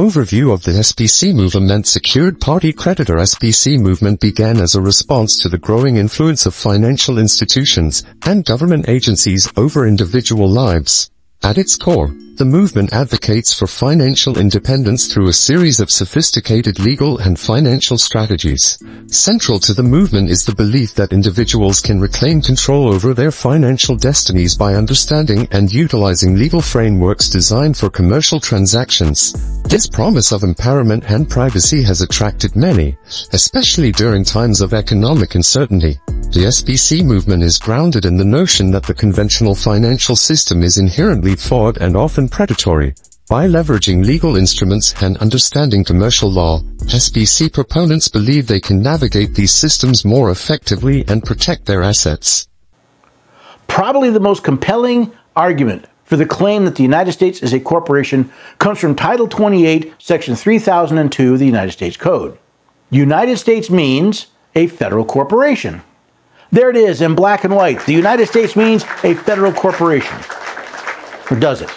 Overview of the SPC movement Secured Party Creditor SPC movement began as a response to the growing influence of financial institutions and government agencies over individual lives. At its core, the movement advocates for financial independence through a series of sophisticated legal and financial strategies. Central to the movement is the belief that individuals can reclaim control over their financial destinies by understanding and utilizing legal frameworks designed for commercial transactions. This promise of empowerment and privacy has attracted many, especially during times of economic uncertainty. The SPC movement is grounded in the notion that the conventional financial system is inherently flawed and often predatory. By leveraging legal instruments and understanding commercial law, SPC proponents believe they can navigate these systems more effectively and protect their assets. Probably the most compelling argument for the claim that the United States is a corporation comes from Title 28, Section 3002 of the United States Code. United States means a federal corporation. There it is in black and white. The United States means a federal corporation. Or does it?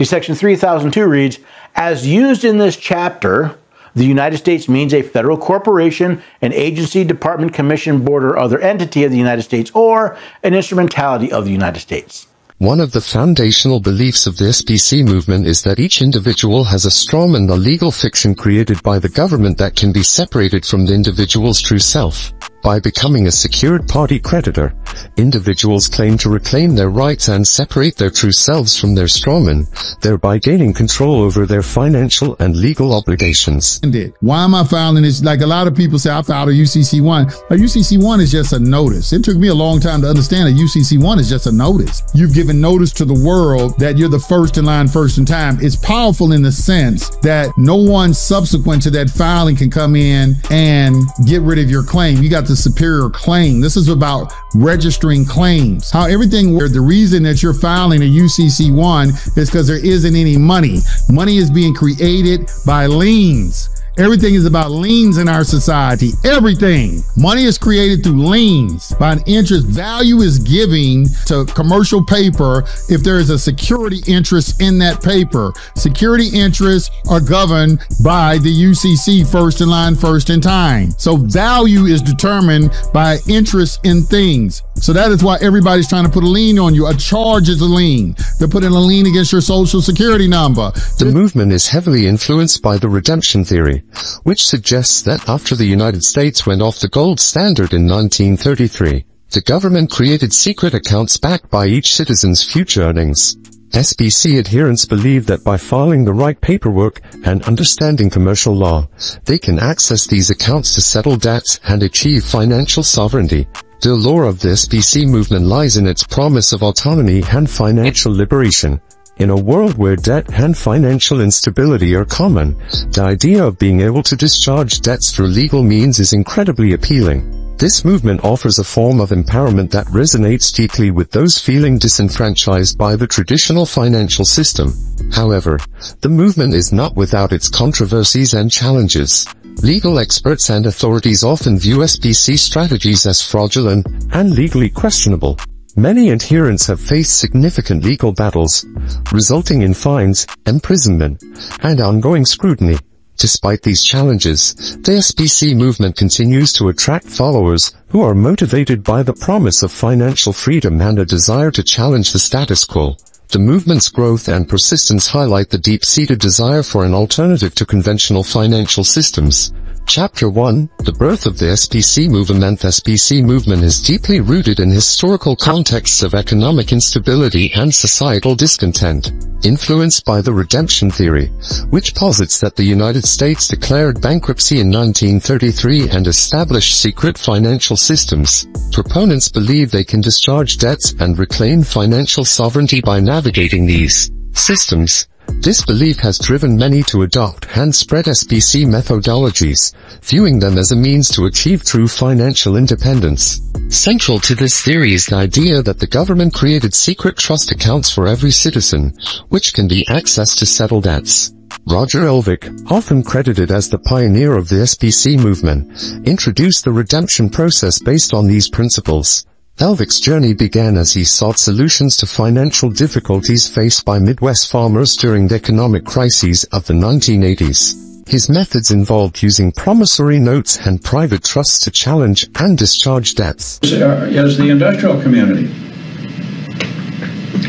See, Section 3002 reads As used in this chapter, the United States means a federal corporation, an agency, department, commission, board, or other entity of the United States, or an instrumentality of the United States. One of the foundational beliefs of the SPC movement is that each individual has a strawman a legal fiction created by the government that can be separated from the individual's true self. By becoming a secured party creditor, individuals claim to reclaim their rights and separate their true selves from their strawman, thereby gaining control over their financial and legal obligations. Why am I filing this? Like a lot of people say, I filed a UCC1. A UCC1 is just a notice. It took me a long time to understand a UCC1 is just a notice. You've given notice to the world that you're the first in line, first in time. It's powerful in the sense that no one subsequent to that filing can come in and get rid of your claim. You got the superior claim. This is about registering claims. How everything the reason that you're filing a UCC1 is because there isn't any money. Money is being created by liens. Everything is about liens in our society. Everything. Money is created through liens by an interest. Value is giving to commercial paper if there is a security interest in that paper. Security interests are governed by the UCC first in line, first in time. So value is determined by interest in things. So that is why everybody's trying to put a lien on you. A charge is a lien. They're putting a lien against your social security number. The movement is heavily influenced by the redemption theory, which suggests that after the United States went off the gold standard in 1933, the government created secret accounts backed by each citizen's future earnings. SPC adherents believe that by filing the right paperwork and understanding commercial law, they can access these accounts to settle debts and achieve financial sovereignty. The allure of this PC movement lies in its promise of autonomy and financial liberation. In a world where debt and financial instability are common, the idea of being able to discharge debts through legal means is incredibly appealing. This movement offers a form of empowerment that resonates deeply with those feeling disenfranchised by the traditional financial system. However, the movement is not without its controversies and challenges. Legal experts and authorities often view SPC strategies as fraudulent and legally questionable. Many adherents have faced significant legal battles, resulting in fines, imprisonment, and ongoing scrutiny. Despite these challenges, the SPC movement continues to attract followers who are motivated by the promise of financial freedom and a desire to challenge the status quo. The movement's growth and persistence highlight the deep-seated desire for an alternative to conventional financial systems. Chapter 1 The birth of the SPC movement The SPC movement is deeply rooted in historical contexts of economic instability and societal discontent, influenced by the redemption theory, which posits that the United States declared bankruptcy in 1933 and established secret financial systems. Proponents believe they can discharge debts and reclaim financial sovereignty by navigating these systems. This belief has driven many to adopt and spread SPC methodologies, viewing them as a means to achieve true financial independence. Central to this theory is the idea that the government created secret trust accounts for every citizen, which can be accessed to settle debts. Roger Elvik, often credited as the pioneer of the SPC movement, introduced the redemption process based on these principles. Elvik's journey began as he sought solutions to financial difficulties faced by Midwest farmers during the economic crises of the 1980s. His methods involved using promissory notes and private trusts to challenge and discharge debts. Is the industrial community.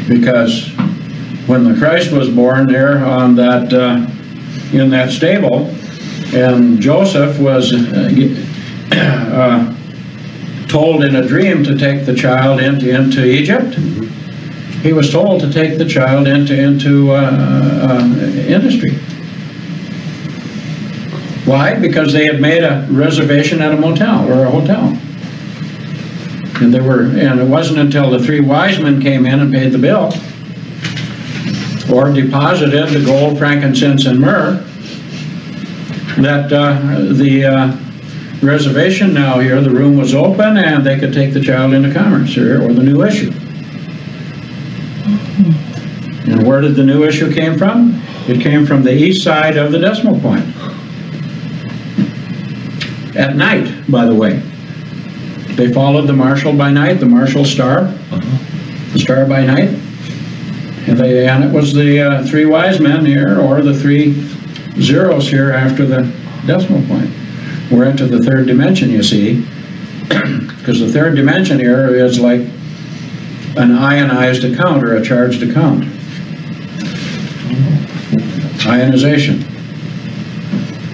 Because when the Christ was born there on that, uh, in that stable, and Joseph was uh, uh, told in a dream to take the child into, into Egypt. He was told to take the child into, into uh, uh, industry. Why? Because they had made a reservation at a motel or a hotel. And they were, and it wasn't until the three wise men came in and paid the bill, or deposited the gold, frankincense, and myrrh, that uh, the uh, reservation now here, the room was open and they could take the child into commerce here, or the new issue. And where did the new issue came from? It came from the east side of the decimal point. At night, by the way. They followed the marshal by night, the marshal star, the star by night. And, they, and it was the uh, three wise men here, or the three zeros here after the decimal point we're into the third dimension, you see, because the third dimension here is like an ionized account or a charged account. Ionization.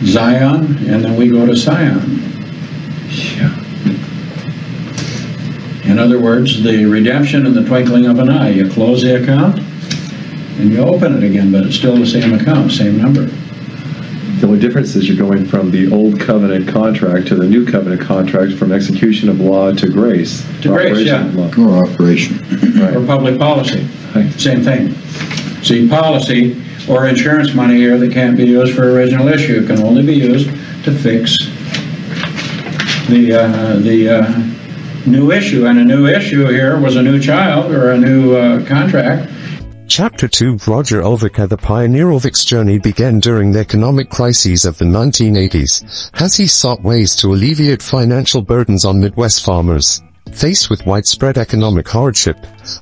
Zion, and then we go to Sion. In other words, the redemption in the twinkling of an eye. You close the account and you open it again, but it's still the same account, same number. The only difference is you're going from the old covenant contract to the new covenant contract from execution of law to grace. To grace, yeah. Or operation. Right. Or public policy. Right. Same thing. See, policy or insurance money here that can't be used for original issue can only be used to fix the, uh, the uh, new issue. And a new issue here was a new child or a new uh, contract Chapter 2 Roger Elvik the pioneer Elvik's journey began during the economic crises of the 1980s, as he sought ways to alleviate financial burdens on Midwest farmers. Faced with widespread economic hardship,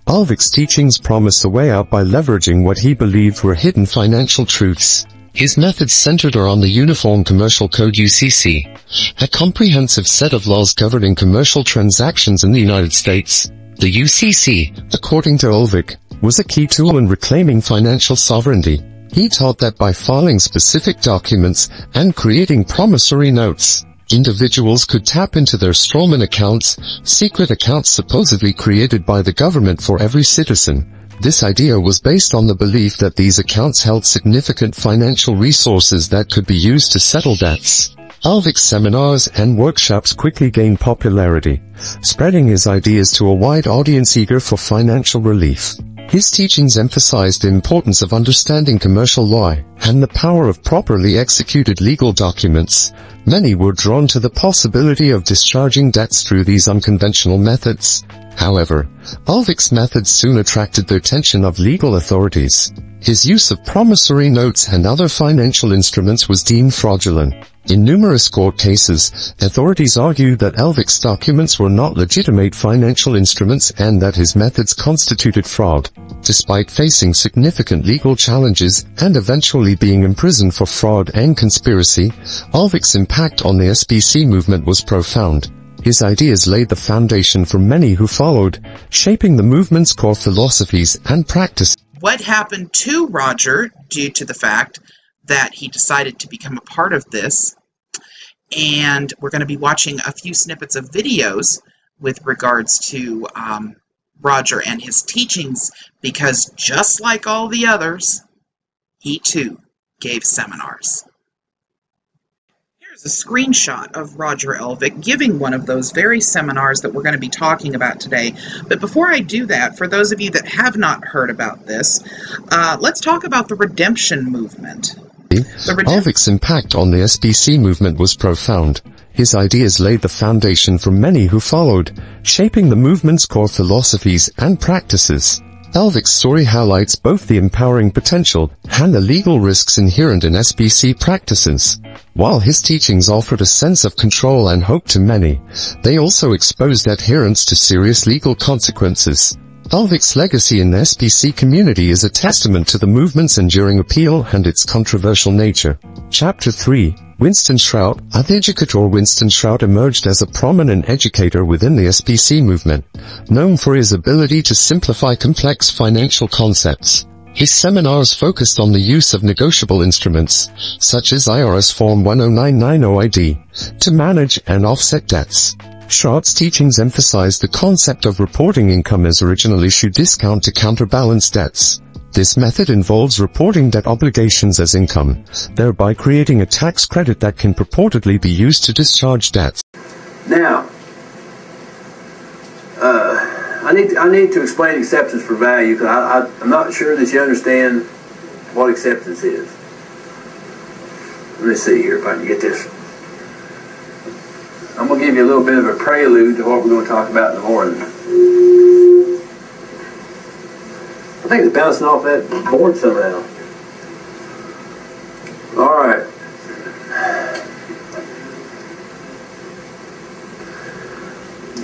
Elvik's teachings promised a way out by leveraging what he believed were hidden financial truths. His methods centered around the Uniform Commercial Code UCC, a comprehensive set of laws governing commercial transactions in the United States. The UCC, according to Elvik, was a key tool in reclaiming financial sovereignty. He taught that by filing specific documents and creating promissory notes, individuals could tap into their strawman accounts, secret accounts supposedly created by the government for every citizen. This idea was based on the belief that these accounts held significant financial resources that could be used to settle debts. Elvik's seminars and workshops quickly gained popularity, spreading his ideas to a wide audience eager for financial relief. His teachings emphasized the importance of understanding commercial law and the power of properly executed legal documents. Many were drawn to the possibility of discharging debts through these unconventional methods. However, Elvik's methods soon attracted the attention of legal authorities. His use of promissory notes and other financial instruments was deemed fraudulent. In numerous court cases, authorities argued that Elvik's documents were not legitimate financial instruments and that his methods constituted fraud. Despite facing significant legal challenges and eventually being imprisoned for fraud and conspiracy, Elvik's impact on the SPC movement was profound. His ideas laid the foundation for many who followed, shaping the movement's core philosophies and practices. What happened to Roger due to the fact that he decided to become a part of this. And we're going to be watching a few snippets of videos with regards to um, Roger and his teachings because just like all the others, he too gave seminars. Here's a screenshot of Roger Elvik giving one of those very seminars that we're going to be talking about today. But before I do that, for those of you that have not heard about this, uh, let's talk about the redemption movement. Elvik's impact on the SPC movement was profound. His ideas laid the foundation for many who followed, shaping the movement's core philosophies and practices. Elvik's story highlights both the empowering potential and the legal risks inherent in SPC practices. While his teachings offered a sense of control and hope to many, they also exposed adherents to serious legal consequences. Elvik's legacy in the SPC community is a testament to the movement's enduring appeal and its controversial nature. Chapter 3 Winston Shrout, the educator Winston Shrout emerged as a prominent educator within the SPC movement, known for his ability to simplify complex financial concepts. His seminars focused on the use of negotiable instruments, such as IRS Form 1099-OID, to manage and offset debts. Shrout's teachings emphasize the concept of reporting income as original issue discount to counterbalance debts. This method involves reporting debt obligations as income, thereby creating a tax credit that can purportedly be used to discharge debts. Now, uh, I need to, I need to explain acceptance for value because I, I, I'm not sure that you understand what acceptance is. Let me see here if I can get this. I'm going to give you a little bit of a prelude to what we're going to talk about in the morning. I think it's bouncing off that board somehow. All right.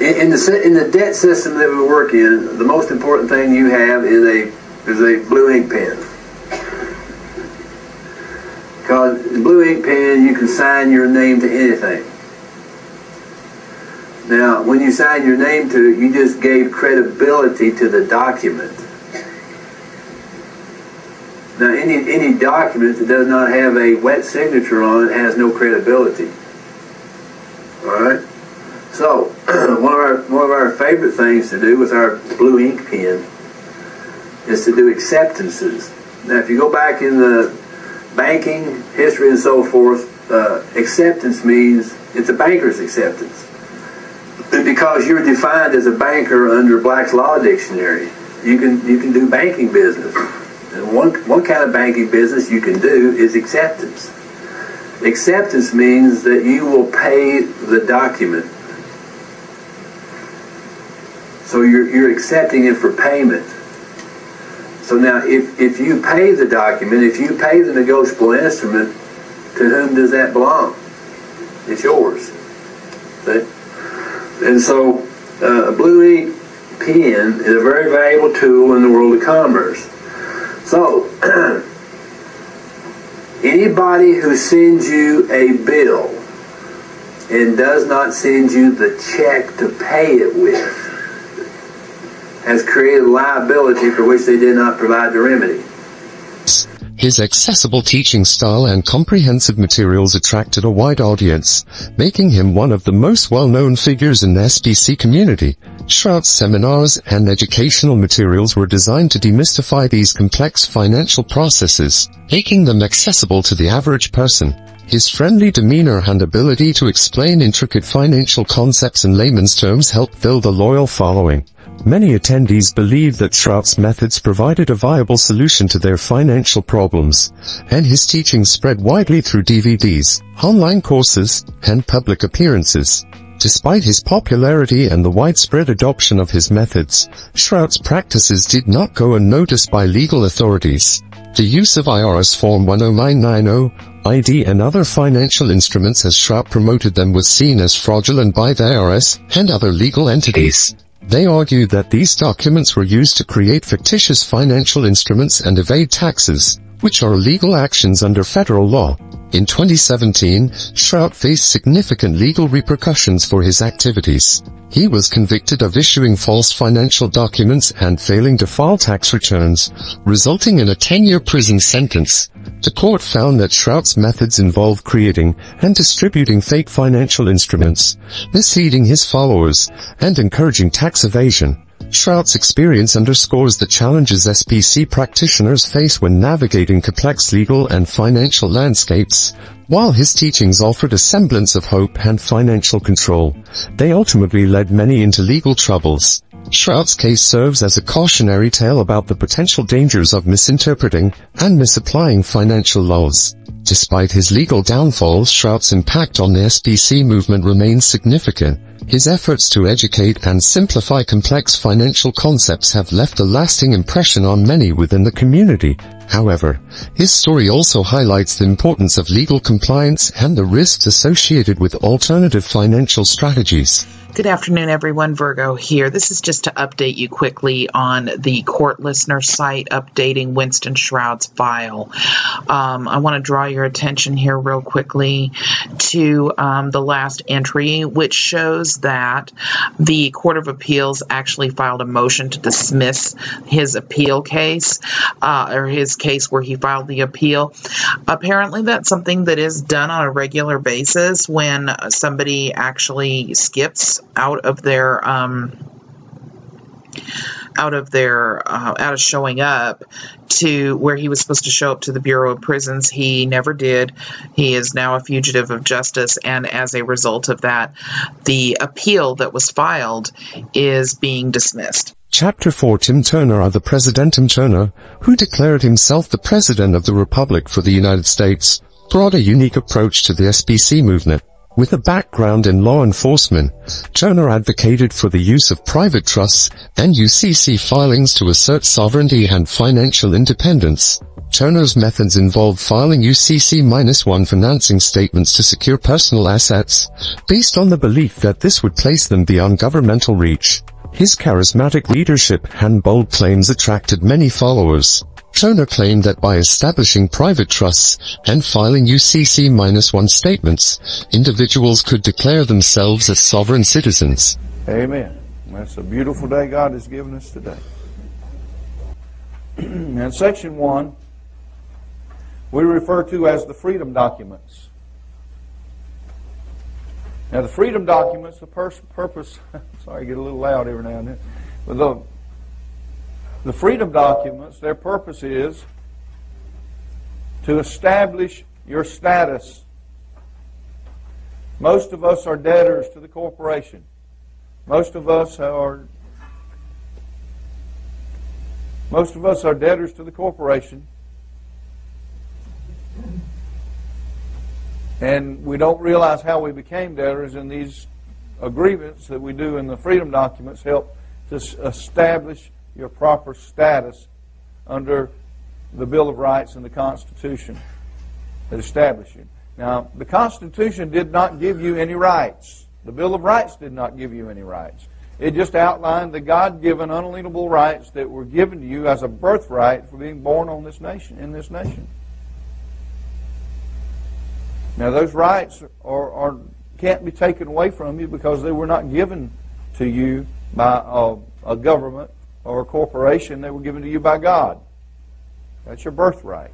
In, in the in the debt system that we work in, the most important thing you have is a is a blue ink pen. Because the blue ink pen, you can sign your name to anything. Now, when you sign your name to it, you just gave credibility to the document. Now, any, any document that does not have a wet signature on it has no credibility. All right? So, one of, our, one of our favorite things to do with our blue ink pen is to do acceptances. Now, if you go back in the banking history and so forth, uh, acceptance means it's a banker's acceptance. Because you're defined as a banker under Black's Law Dictionary, you can you can do banking business. And one, one kind of banking business you can do is acceptance. Acceptance means that you will pay the document. So you're, you're accepting it for payment. So now, if, if you pay the document, if you pay the negotiable instrument, to whom does that belong? It's yours. See? And so, uh, a blue ink pen is a very valuable tool in the world of commerce. So, anybody who sends you a bill and does not send you the check to pay it with has created liability for which they did not provide the remedy. His accessible teaching style and comprehensive materials attracted a wide audience, making him one of the most well-known figures in the SPC community. Shrout's seminars and educational materials were designed to demystify these complex financial processes, making them accessible to the average person. His friendly demeanor and ability to explain intricate financial concepts in layman's terms helped build a loyal following. Many attendees believed that Shrout's methods provided a viable solution to their financial problems, and his teachings spread widely through DVDs, online courses, and public appearances. Despite his popularity and the widespread adoption of his methods, Shrout's practices did not go unnoticed by legal authorities. The use of IRS Form 10990, ID and other financial instruments as Shrout promoted them was seen as fraudulent by the IRS and other legal entities. They argued that these documents were used to create fictitious financial instruments and evade taxes, which are legal actions under federal law. In 2017, Shrout faced significant legal repercussions for his activities. He was convicted of issuing false financial documents and failing to file tax returns, resulting in a 10-year prison sentence. The court found that Shrout's methods involved creating and distributing fake financial instruments, misleading his followers, and encouraging tax evasion. Shrout's experience underscores the challenges SPC practitioners face when navigating complex legal and financial landscapes. While his teachings offered a semblance of hope and financial control, they ultimately led many into legal troubles. Shrout's case serves as a cautionary tale about the potential dangers of misinterpreting and misapplying financial laws. Despite his legal downfalls, Shrout's impact on the SPC movement remains significant. His efforts to educate and simplify complex financial concepts have left a lasting impression on many within the community. However, his story also highlights the importance of legal compliance and the risks associated with alternative financial strategies. Good afternoon, everyone. Virgo here. This is just to update you quickly on the court listener site updating Winston Shrout's file. Um, I want to draw your attention here real quickly to um, the last entry, which shows that the Court of Appeals actually filed a motion to dismiss his appeal case, uh, or his case where he filed the appeal. Apparently, that's something that is done on a regular basis when somebody actually skips out of their um, out of their uh, out of showing up to where he was supposed to show up to the Bureau of Prisons. He never did. He is now a fugitive of justice, and as a result of that, the appeal that was filed is being dismissed. Chapter 4 Tim Turner, the President Tim Turner, who declared himself the President of the Republic for the United States, brought a unique approach to the SPC movement. With a background in law enforcement, Turner advocated for the use of private trusts and UCC filings to assert sovereignty and financial independence. Turner's methods involved filing UCC-1 financing statements to secure personal assets, based on the belief that this would place them beyond governmental reach. His charismatic leadership and bold claims attracted many followers. Turner claimed that by establishing private trusts and filing UCC-1 statements, individuals could declare themselves as sovereign citizens. Amen. That's a beautiful day God has given us today. and section 1, we refer to as the freedom documents. Now, the freedom documents, the purpose, sorry, I get a little loud every now and then, but the the freedom documents, their purpose is to establish your status. Most of us are debtors to the corporation. Most of us are most of us are debtors to the corporation. And we don't realize how we became debtors, and these agreements that we do in the freedom documents help to establish your proper status under the Bill of Rights and the Constitution that establish you. Now, the Constitution did not give you any rights. The Bill of Rights did not give you any rights. It just outlined the God-given, unalienable rights that were given to you as a birthright for being born on this nation, in this nation. Now, those rights are, are can't be taken away from you because they were not given to you by a, a government or a corporation they were given to you by God. That's your birthright.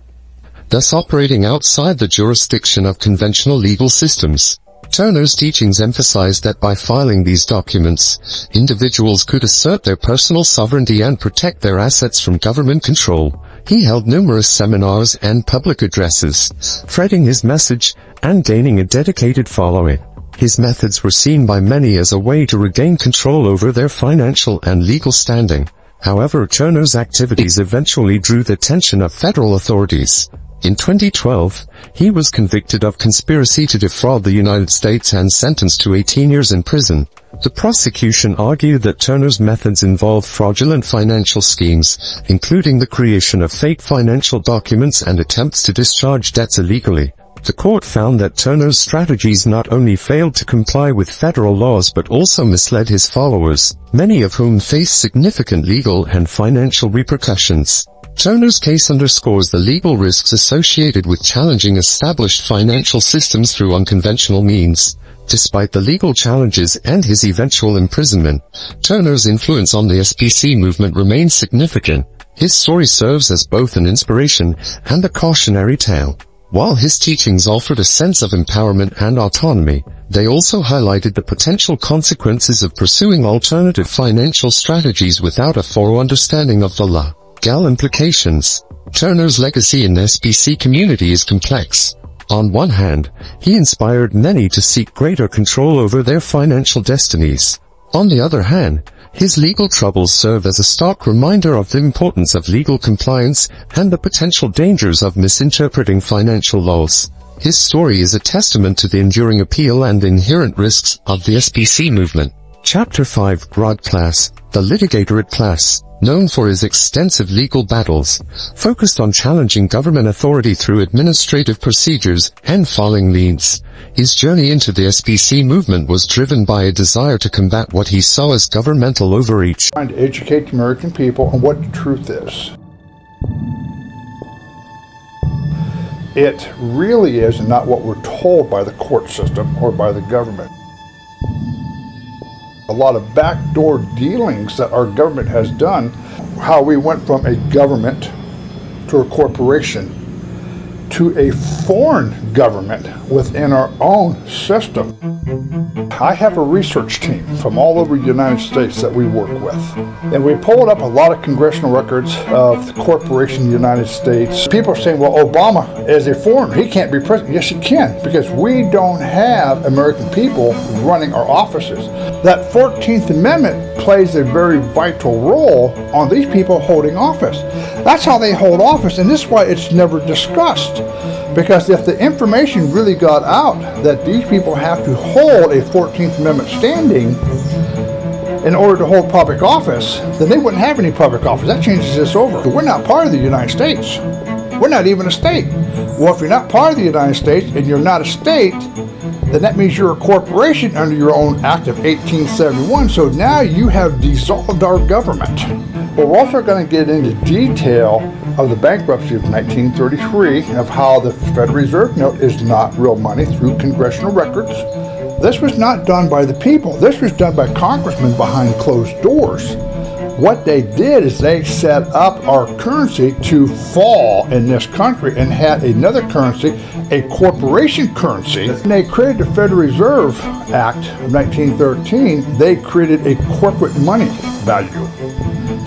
Thus operating outside the jurisdiction of conventional legal systems. Turner's teachings emphasized that by filing these documents, individuals could assert their personal sovereignty and protect their assets from government control. He held numerous seminars and public addresses, spreading his message and gaining a dedicated following. His methods were seen by many as a way to regain control over their financial and legal standing. However, Turner's activities eventually drew the attention of federal authorities. In 2012, he was convicted of conspiracy to defraud the United States and sentenced to 18 years in prison. The prosecution argued that Turner's methods involved fraudulent financial schemes, including the creation of fake financial documents and attempts to discharge debts illegally. The court found that Turner's strategies not only failed to comply with federal laws but also misled his followers, many of whom faced significant legal and financial repercussions. Turner's case underscores the legal risks associated with challenging established financial systems through unconventional means. Despite the legal challenges and his eventual imprisonment, Turner's influence on the SPC movement remains significant. His story serves as both an inspiration and a cautionary tale. While his teachings offered a sense of empowerment and autonomy, they also highlighted the potential consequences of pursuing alternative financial strategies without a thorough understanding of the law. Gal implications. Turner's legacy in the SPC community is complex. On one hand, he inspired many to seek greater control over their financial destinies. On the other hand, His legal troubles serve as a stark reminder of the importance of legal compliance and the potential dangers of misinterpreting financial laws. His story is a testament to the enduring appeal and inherent risks of the SPC movement. Chapter 5 Rod Class The Litigator at class, known for his extensive legal battles, focused on challenging government authority through administrative procedures and filing liens. His journey into the SPC movement was driven by a desire to combat what he saw as governmental overreach. Trying to educate the American people on what the truth is. It really is not what we're told by the court system or by the government. A lot of backdoor dealings that our government has done, how we went from a government to a corporation to a foreign government within our own system. I have a research team from all over the United States that we work with. And we pulled up a lot of congressional records of the corporation the United States. People are saying, well, Obama is a foreigner. He can't be president. Yes, he can, because we don't have American people running our offices. That 14th Amendment plays a very vital role on these people holding office. That's how they hold office, and this is why it's never discussed. Because if the information really got out that these people have to hold a 14th Amendment standing in order to hold public office, then they wouldn't have any public office. That changes this over. We're not part of the United States. We're not even a state. Well, if you're not part of the United States and you're not a state, then that means you're a corporation under your own Act of 1871. So now you have dissolved our government. But we're also going to get into detail of the bankruptcy of 1933 of how the Federal Reserve note is not real money through congressional records. This was not done by the people. This was done by congressmen behind closed doors. What they did is they set up our currency to fall in this country and had another currency, a corporation currency. They created the Federal Reserve Act of 1913. They created a corporate money value,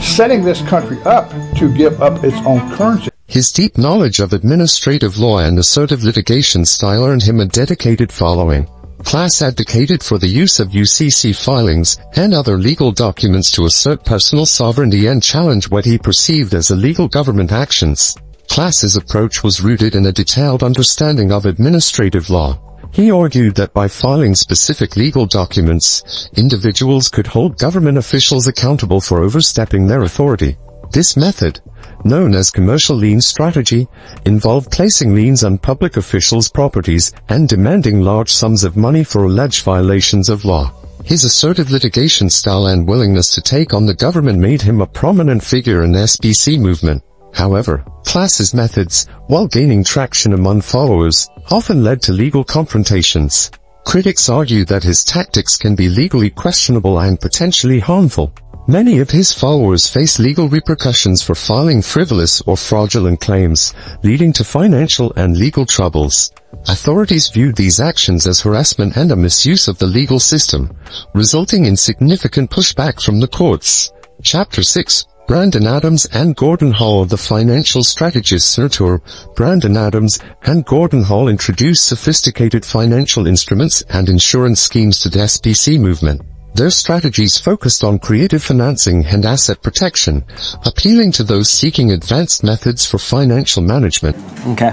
setting this country up to give up its own currency. His deep knowledge of administrative law and assertive litigation style earned him a dedicated following. Class advocated for the use of UCC filings and other legal documents to assert personal sovereignty and challenge what he perceived as illegal government actions. Class's approach was rooted in a detailed understanding of administrative law. He argued that by filing specific legal documents, individuals could hold government officials accountable for overstepping their authority. This method, known as commercial lien strategy, involved placing liens on public officials' properties and demanding large sums of money for alleged violations of law. His assertive litigation style and willingness to take on the government made him a prominent figure in the SPC movement. However, Class's methods, while gaining traction among followers, often led to legal confrontations. Critics argue that his tactics can be legally questionable and potentially harmful. Many of his followers face legal repercussions for filing frivolous or fraudulent claims, leading to financial and legal troubles. Authorities viewed these actions as harassment and a misuse of the legal system, resulting in significant pushback from the courts. Chapter 6 Brandon Adams and Gordon Hall The financial strategist Senator Brandon Adams and Gordon Hall introduced sophisticated financial instruments and insurance schemes to the SPC movement. Their strategies focused on creative financing and asset protection, appealing to those seeking advanced methods for financial management. Okay.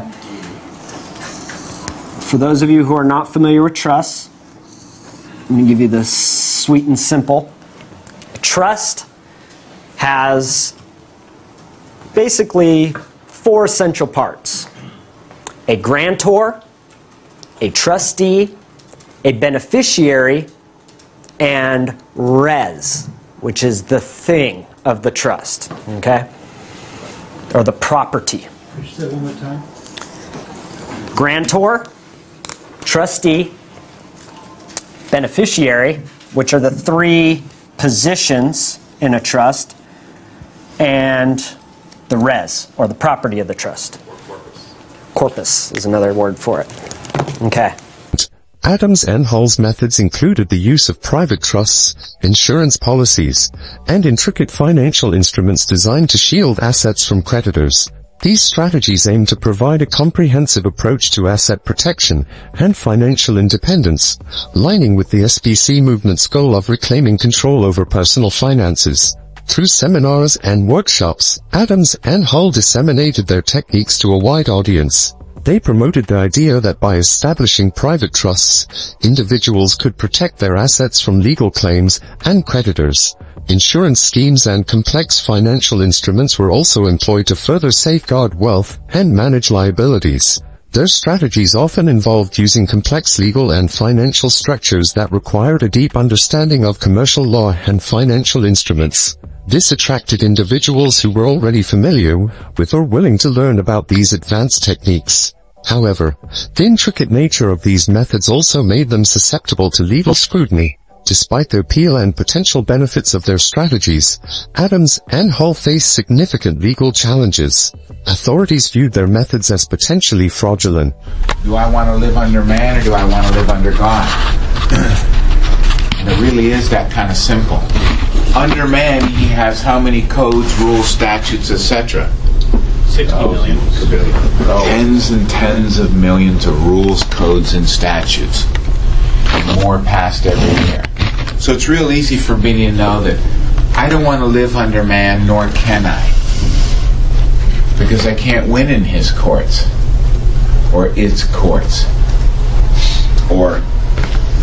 For those of you who are not familiar with trusts, let me give you the sweet and simple. Trust has basically four essential parts a grantor, a trustee, a beneficiary, and res, which is the thing of the trust, okay? Or the property. Could you say it one more time? Grantor, trustee, beneficiary, which are the three positions in a trust, and the res, or the property of the trust. Corpus is another word for it. Okay. Adams and Hall's methods included the use of private trusts, insurance policies, and intricate financial instruments designed to shield assets from creditors. These strategies aim to provide a comprehensive approach to asset protection and financial independence, lining with the SPC movement's goal of reclaiming control over personal finances. Through seminars and workshops, Adams and Hall disseminated their techniques to a wide audience. They promoted the idea that by establishing private trusts, individuals could protect their assets from legal claims and creditors. Insurance schemes and complex financial instruments were also employed to further safeguard wealth and manage liabilities. Their strategies often involved using complex legal and financial structures that required a deep understanding of commercial law and financial instruments. This attracted individuals who were already familiar with or willing to learn about these advanced techniques. However, the intricate nature of these methods also made them susceptible to legal scrutiny. Despite the appeal and potential benefits of their strategies, Adams and Hall faced significant legal challenges. Authorities viewed their methods as potentially fraudulent. Do I want to live under man or do I want to live under God? and it really is that kind of simple. Under man, he has how many codes, rules, statutes, etc.? 60 million. Tens and tens of millions of rules, codes, and statutes. More passed every year. So it's real easy for me to know that I don't want to live under man, nor can I. Because I can't win in his courts, or its courts, or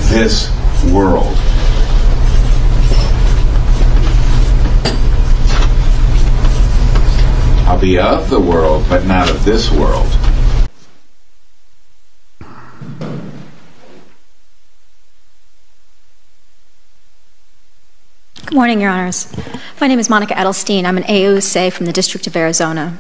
this world. I'll be of the world, but not of this world. Good morning, Your Honors. My name is Monica Edelstein. I'm an AUSA from the District of Arizona.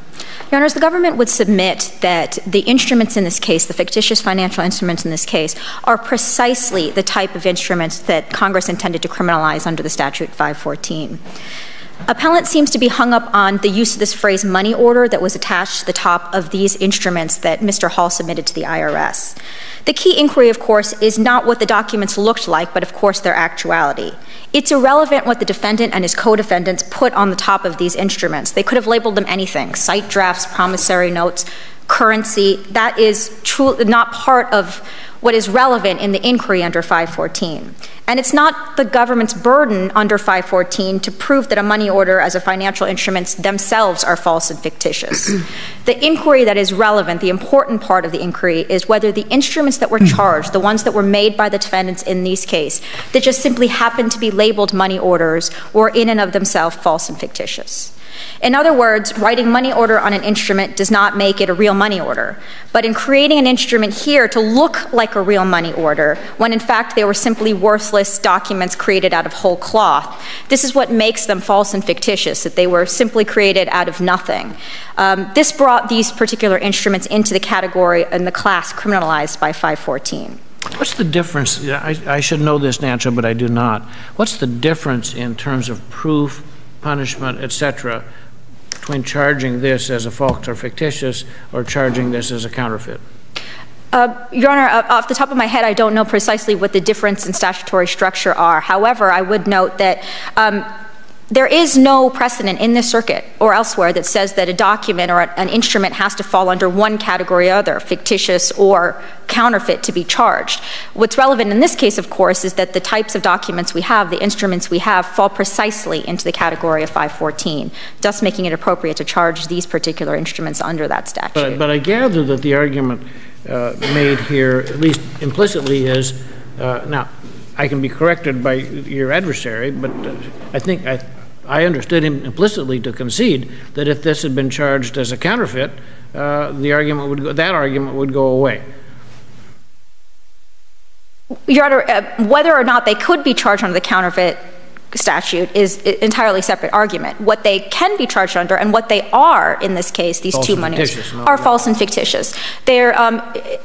Your Honors, the government would submit that the instruments in this case, the fictitious financial instruments in this case, are precisely the type of instruments that Congress intended to criminalize under the statute 514. Appellant seems to be hung up on the use of this phrase money order that was attached to the top of these instruments that Mr. Hall submitted to the IRS. The key inquiry, of course, is not what the documents looked like, but of course their actuality. It's irrelevant what the defendant and his co defendants put on the top of these instruments. They could have labeled them anything sight drafts, promissory notes, currency. That is true, not part of what is relevant in the inquiry under 514. And it's not the government's burden under 514 to prove that a money order as a financial instruments themselves are false and fictitious. the inquiry that is relevant, the important part of the inquiry, is whether the instruments that were hmm. charged, the ones that were made by the defendants in these cases, that just simply happened to be labeled money orders, were in and of themselves false and fictitious. In other words, writing money order on an instrument does not make it a real money order. But in creating an instrument here to look like a real money order, when in fact they were simply worthless documents created out of whole cloth, this is what makes them false and fictitious, that they were simply created out of nothing. Um, this brought these particular instruments into the category and the class criminalized by 514. What's the difference? I, I should know this answer, but I do not. What's the difference in terms of proof, punishment, etc., between charging this as a false or fictitious or charging this as a counterfeit? Uh, Your Honor, uh, off the top of my head, I don't know precisely what the difference in statutory structure are. However, I would note that um, there is no precedent in this circuit or elsewhere that says that a document or an instrument has to fall under one category or other, fictitious or counterfeit, to be charged. What's relevant in this case, of course, is that the types of documents we have, the instruments we have, fall precisely into the category of 514, thus making it appropriate to charge these particular instruments under that statute. But, but I gather that the argument uh, made here, at least implicitly, is uh, now I can be corrected by your adversary, but uh, I think I, I understood him implicitly to concede that if this had been charged as a counterfeit, uh, the argument would go, that argument would go away. Your Honor, uh, whether or not they could be charged under the counterfeit statute is an entirely separate argument. What they can be charged under and what they are in this case, these false two monies, are false and fictitious. They're um,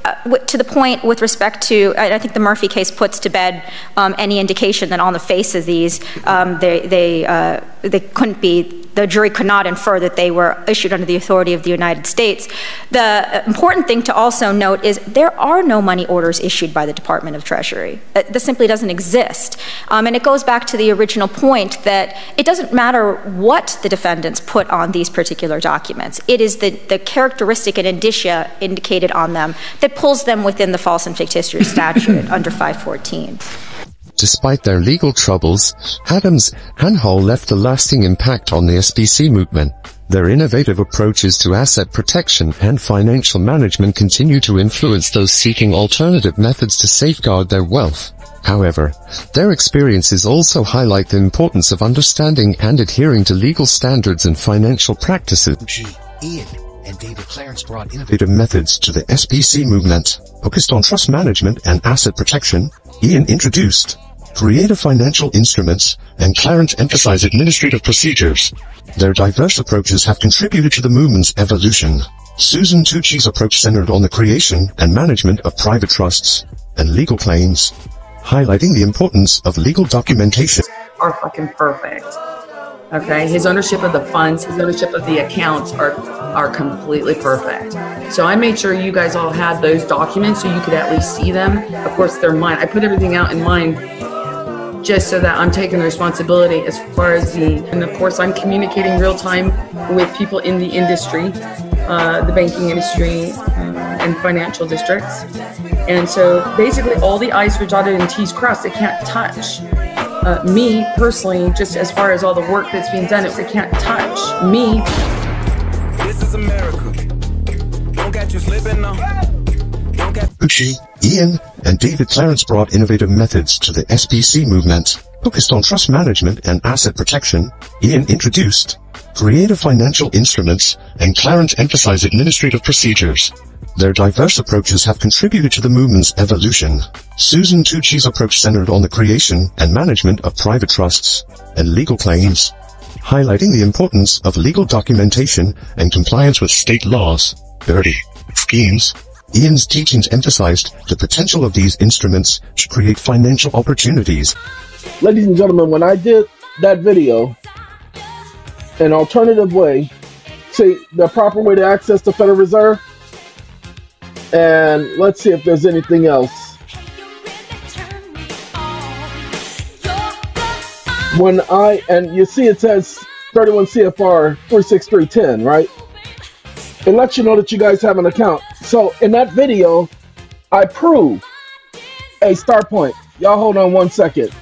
uh, to the point with respect to, I think the Murphy case puts to bed um, any indication that on the face of these, um, they, they, uh, they couldn't be the jury could not infer that they were issued under the authority of the United States. The important thing to also note is there are no money orders issued by the Department of Treasury. Uh, this simply doesn't exist. Um, and it goes back to the original point that it doesn't matter what the defendants put on these particular documents. It is the, the characteristic and indicia indicated on them that pulls them within the false and fictitious statute under 514. Despite their legal troubles, Adams and Hall left a lasting impact on the SPC movement. Their innovative approaches to asset protection and financial management continue to influence those seeking alternative methods to safeguard their wealth. However, their experiences also highlight the importance of understanding and adhering to legal standards and financial practices. Ian and David Clarence brought innovative methods to the SPC movement, focused on trust management and asset protection. Ian introduced creative financial instruments, and Clarence emphasized administrative procedures. Their diverse approaches have contributed to the movement's evolution. Susan Tucci's approach centered on the creation and management of private trusts and legal claims, highlighting the importance of legal documentation. Are fucking perfect. Okay, his ownership of the funds, his ownership of the accounts are are completely perfect. So I made sure you guys all had those documents so you could at least see them. Of course, they're mine. I put everything out in mine just so that I'm taking the responsibility as far as the, and of course, I'm communicating real time with people in the industry, uh, the banking industry, uh, and financial districts. And so basically, all the I's were dotted and T's crossed. They can't touch. Uh, me personally, just as far as all the work that's being done, if they can't touch me. This is America. Don't catch you slipping now. Uchi, Ian, and David Clarence brought innovative methods to the SPC movement, focused on trust management and asset protection. Ian introduced creative financial instruments, and Clarence emphasized administrative procedures. Their diverse approaches have contributed to the movement's evolution. Susan Tucci's approach centered on the creation and management of private trusts and legal claims, highlighting the importance of legal documentation and compliance with state laws. 30. Schemes Ian's teachings emphasized the potential of these instruments to create financial opportunities. Ladies and gentlemen, when I did that video, an alternative way, see the proper way to access the Federal Reserve, and let's see if there's anything else. When I, and you see it says 31 CFR 36310, right? It lets you know that you guys have an account. So in that video, I prove a start point. Y'all hold on one second.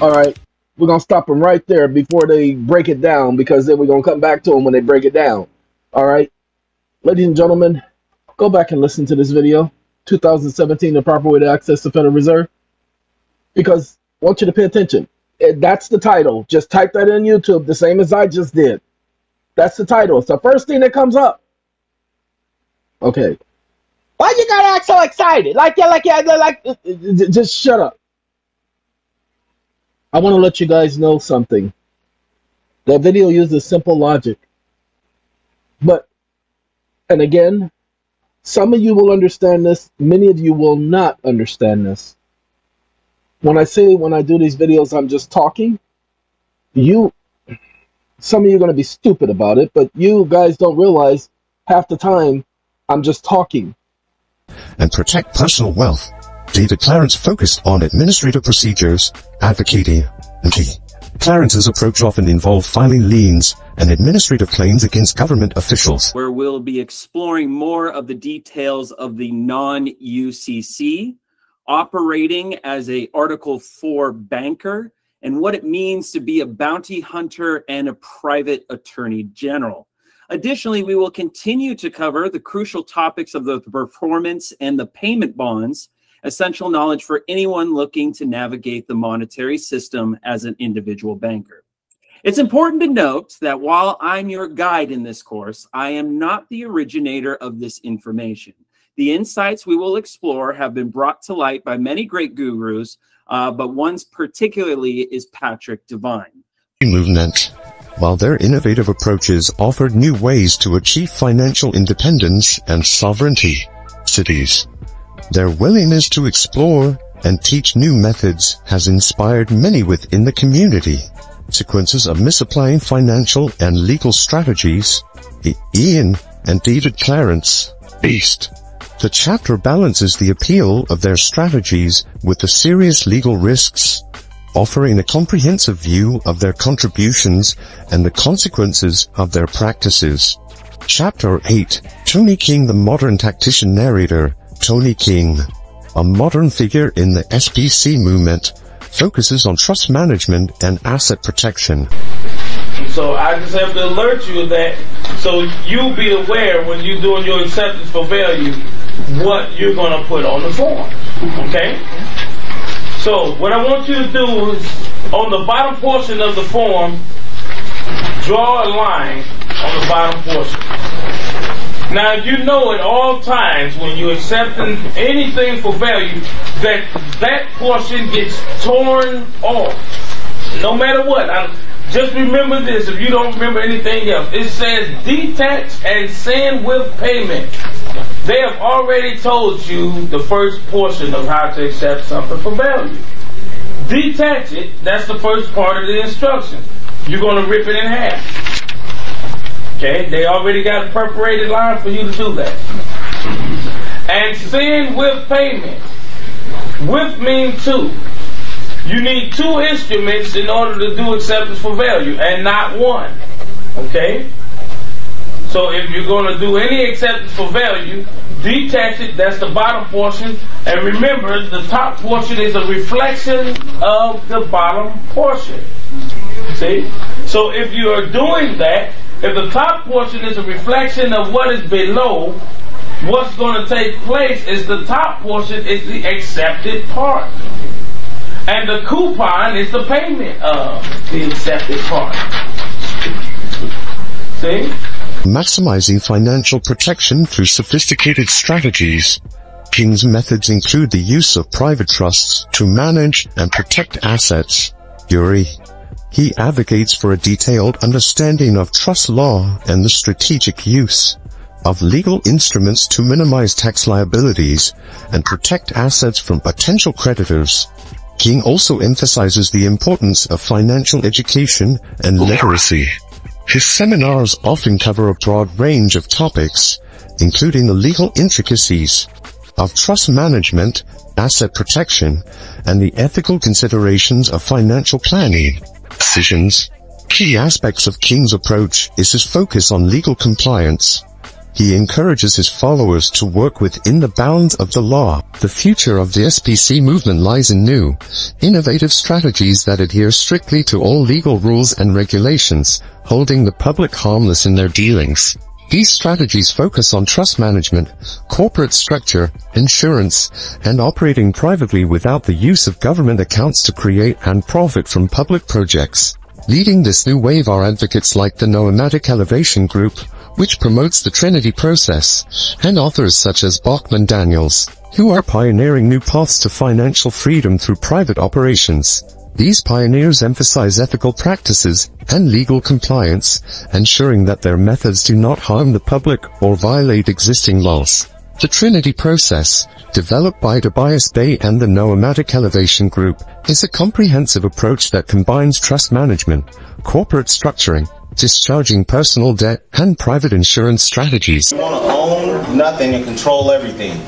All right. We're going to stop them right there before they break it down because then we're going to come back to them when they break it down. All right. Ladies and gentlemen, go back and listen to this video. 2017, the proper way to access the Federal Reserve. Because I want you to pay attention. That's the title. Just type that in YouTube, the same as I just did. That's the title. It's the first thing that comes up. Okay. Why you gotta act so excited? Like yeah, like yeah, like uh, uh, just shut up. I want to let you guys know something. That video uses simple logic. But and again, some of you will understand this, many of you will not understand this. When I say when I do these videos I'm just talking, you some of you are going to be stupid about it, but you guys don't realize half the time I'm just talking. And protect personal wealth. David Clarence focused on administrative procedures, advocating, and key. Clarence's approach often involved filing liens and administrative claims against government officials. Where we'll be exploring more of the details of the non-UCC, operating as a Article 4 banker, and what it means to be a bounty hunter and a private attorney general. Additionally, we will continue to cover the crucial topics of the performance and the payment bonds, essential knowledge for anyone looking to navigate the monetary system as an individual banker. It's important to note that while I'm your guide in this course, I am not the originator of this information. The insights we will explore have been brought to light by many great gurus uh, but one's particularly is Patrick Divine. Movement. While their innovative approaches offered new ways to achieve financial independence and sovereignty, cities, their willingness to explore and teach new methods has inspired many within the community. consequences of misapplying financial and legal strategies. I- Ian and David Clarence, Beast. The chapter balances the appeal of their strategies with the serious legal risks, offering a comprehensive view of their contributions and the consequences of their practices. Chapter 8 Tony King the Modern Tactician Narrator Tony King, a modern figure in the SPC movement, focuses on trust management and asset protection. So I just have to alert you that so you be aware when you're doing your acceptance for value what you're going to put on the form. Okay? So what I want you to do is on the bottom portion of the form, draw a line on the bottom portion. Now you know at all times when you're accepting anything for value that that portion gets torn off. No matter what. I, just remember this if you don't remember anything else. It says detach and send with payment. They have already told you the first portion of how to accept something for value. Detach it, that's the first part of the instruction. You're going to rip it in half. Okay, they already got a perforated line for you to do that. And send with payment. With means two. You need two instruments in order to do acceptance for value and not one. Okay? So if you're going to do any acceptance for value, detach it, that's the bottom portion. And remember, the top portion is a reflection of the bottom portion. See? So if you are doing that, if the top portion is a reflection of what is below, what's going to take place is the top portion is the accepted part. And the coupon is the payment of the accepted part. See? Maximizing financial protection through sophisticated strategies. King's methods include the use of private trusts to manage and protect assets. Yuri. He advocates for a detailed understanding of trust law and the strategic use of legal instruments to minimize tax liabilities and protect assets from potential creditors. King also emphasizes the importance of financial education and literacy. His seminars often cover a broad range of topics, including the legal intricacies of trust management, asset protection, and the ethical considerations of financial planning. Decisions. Key aspects of King's approach is his focus on legal compliance. He encourages his followers to work within the bounds of the law. The future of the SPC movement lies in new, innovative strategies that adhere strictly to all legal rules and regulations, holding the public harmless in their dealings. These strategies focus on trust management, corporate structure, insurance, and operating privately without the use of government accounts to create and profit from public projects. Leading this new wave are advocates like the Noematic Elevation Group, which promotes the Trinity process, and authors such as Bachman Daniels, who are pioneering new paths to financial freedom through private operations. These pioneers emphasize ethical practices and legal compliance, ensuring that their methods do not harm the public or violate existing laws. The Trinity process, developed by Tobias Bey and the Noematic Elevation Group, is a comprehensive approach that combines trust management, corporate structuring, discharging personal debt, and private insurance strategies. You want to own nothing and control everything.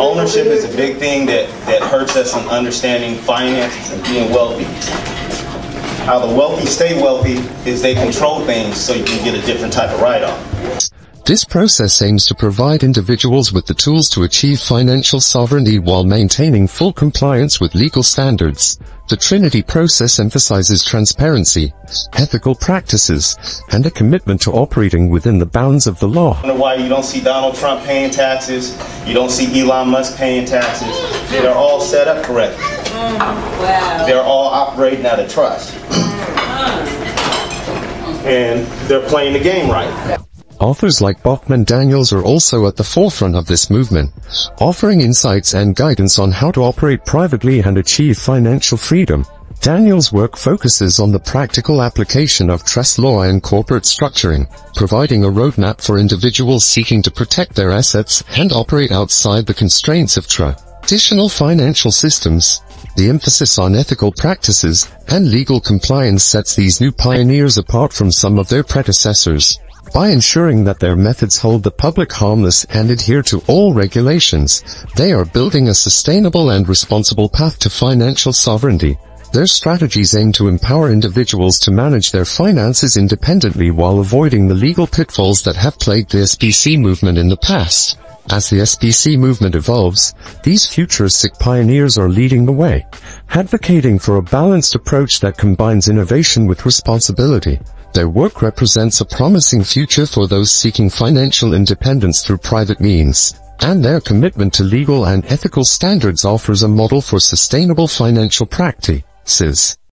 Ownership is a big thing that, that hurts us in understanding finances and being wealthy. How the wealthy stay wealthy is they control things so you can get a different type of write-off. This process aims to provide individuals with the tools to achieve financial sovereignty while maintaining full compliance with legal standards. The Trinity process emphasizes transparency, ethical practices, and a commitment to operating within the bounds of the law. Why you don't see Donald Trump paying taxes, you don't see Elon Musk paying taxes. They're all set up correctly. Wow. They're all operating out of trust. And they're playing the game right. Authors like Bachman Daniels are also at the forefront of this movement, offering insights and guidance on how to operate privately and achieve financial freedom. Daniels' work focuses on the practical application of trust law and corporate structuring, providing a roadmap for individuals seeking to protect their assets and operate outside the constraints of. Traditional financial systems, the emphasis on ethical practices and legal compliance sets these new pioneers apart from some of their predecessors. By ensuring that their methods hold the public harmless and adhere to all regulations, they are building a sustainable and responsible path to financial sovereignty. Their strategies aim to empower individuals to manage their finances independently while avoiding the legal pitfalls that have plagued the SPC movement in the past. As the SPC movement evolves, these futuristic pioneers are leading the way, advocating for a balanced approach that combines innovation with responsibility. Their work represents a promising future for those seeking financial independence through private means, and their commitment to legal and ethical standards offers a model for sustainable financial practices.